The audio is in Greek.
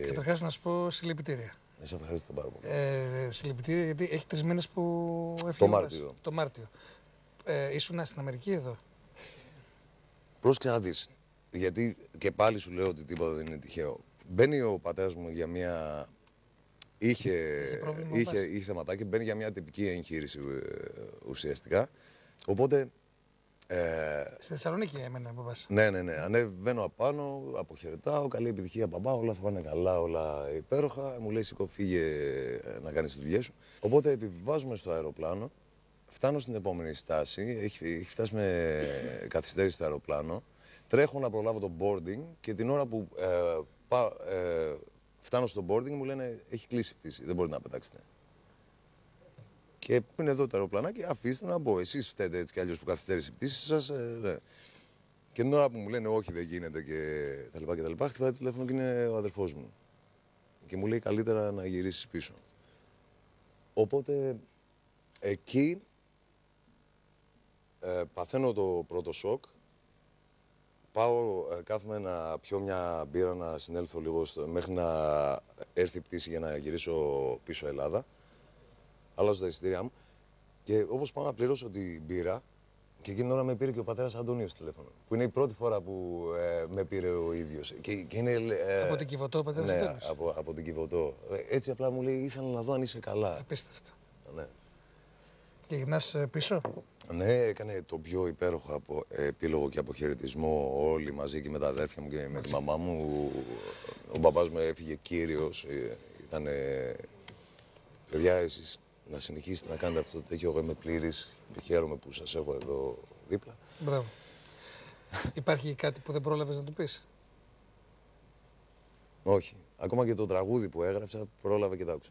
Και... Καταρχάς να σου πω συλληπιτήρια. Σε ευχαριστώ πάρα πολύ. Ε, συλληπιτήρια γιατί έχει τρεις μήνες που έφυγε. Το ο Μάρτιο. Βράς. Το Μάρτιο. Ε, ήσουν στην Αμερική εδώ; Πρόσεξε να δεις. Γιατί και πάλι σου λέω ότι τίποτα δεν είναι τυχαίο. Μπαίνει ο πατέρας μου για μια... Είχε, Είχε πρόβλημα ο είχε, πας. είχε θεματάκι, μπαίνει για μια τυπική εγχείρηση ε, ουσιαστικά. Οπότε, ε, Στη Θεσσαλονίκη έμενε ο παπάς. ναι, ναι, ναι, ανεβαίνω απάνω, αποχαιρετάω, καλή επιτυχία παπά, όλα θα πάνε καλά, όλα υπέροχα. Μου λέει σηκώ φύγε ε, να κάνεις τις δουλειές σου. Οπότε επιβιβάζουμε στο αεροπλάνο, φτάνω στην επόμενη στάση, έχει, έχει φτάσει με καθυστέρηση στο αεροπλάνο, τρέχω να προλάβω το boarding και την ώρα που ε, πά- ε, φτάνω στο boarding μου λένε έχει κλείσει η πτήση, δεν μπορείτε να πετάξετε. Και που είναι εδώ το αεροπλανάκι, αφήστε να μπω. Εσείς φταίτε έτσι κι αλλιώς που καθυστέρησε η πτήση σας. Ε, ναι. Και την ώρα που μου λένε όχι δεν γίνεται και τα λοιπά και τα λοιπά, χτυπάει το τηλέφωνο και είναι ο αδερφός μου. Και μου λέει καλύτερα να γυρίσεις πίσω. Οπότε εκεί ε, παθαίνω το πρώτο σοκ. Πάω, ε, κάθομαι να πιω μια μπύρα να συνέλθω λίγο στο, μέχρι να έρθει η πτήση για να γυρίσω πίσω Ελλάδα. Αλλάζω τα εισιτήριά μου. Και όπως πάω να πληρώσω την μπύρα, και εκείνη την ώρα με πήρε και ο πατέρας Αντωνίος τηλέφωνο. Που είναι η πρώτη φορά που ε, με πήρε ο ίδιος. Και, και είναι, ε, Από την Κιβωτό ο πατέρας ναι, Αντώνης. από, από την Κιβωτό. Ε, Έτσι απλά μου λέει, ήθελα να δω αν είσαι καλά. Απίστευτο. Ναι. Και γυρνάς πίσω; Ναι, έκανε το πιο υπέροχο απο, επίλογο και αποχαιρετισμό όλοι μαζί και με τα αδέρφια μου και με τη μαμά μου. Ο μπαμπάς μου έφυγε κύριος, ε, ήταν παιδιά εσείς να συνεχίσετε να κάνετε αυτό το τέτοιο, εγώ είμαι πλήρης και χαίρομαι που σας έχω εδώ δίπλα. Μπράβο. Υπάρχει κάτι που δεν πρόλαβες να του πεις; Όχι, ακόμα και το τραγούδι που έγραψα πρόλαβε και το άκουσα.